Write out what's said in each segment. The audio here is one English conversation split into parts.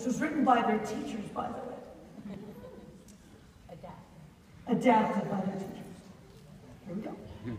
which was written by their teachers, by the way. Adapted. Adapted by their teachers. Here we go.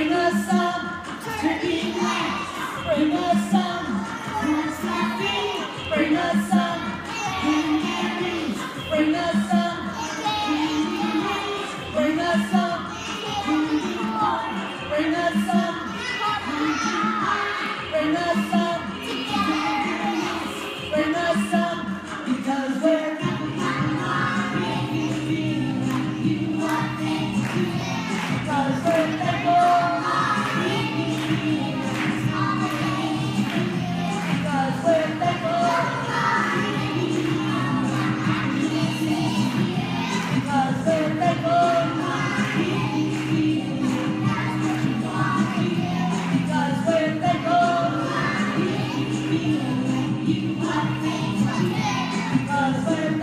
Bring us some to England. Bring us some to Scotland. Bring us some to England. Bring us some to England. Bring the sun to England. Bring the sun to England. Bring us. sun. But